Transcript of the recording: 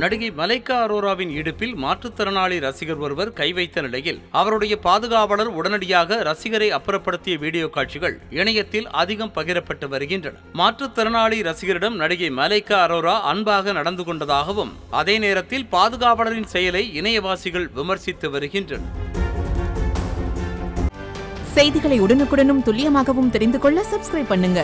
நடிகை மலைக்கா அரோராவின் இடுப்பில் மாற்றுத்திறனாளி ரசிகர் ஒருவர் கை வைத்த நிலையில் அவருடைய பாதுகாவலர் உடனடியாக ரசிகரை அப்புறப்படுத்திய வீடியோ காட்சிகள் இணையத்தில் அதிகம் பகிரப்பட்டு வருகின்றன. மாற்றுத்திறனாளி ரசிகரிடம் நடிகை மலைக்கா அரோரா அன்பாக நடந்து கொண்டதாகவும் அதே நேரத்தில் பாதுகாவலரின் செயலை இணையவாசிகள் விமர்சித்து வருகின்றனர். செய்திகளை உடனுக்குடனும் துல்லியமாகவும் தெரிந்து கொள்ள சப்ஸ்கிரைப் பண்ணுங்க.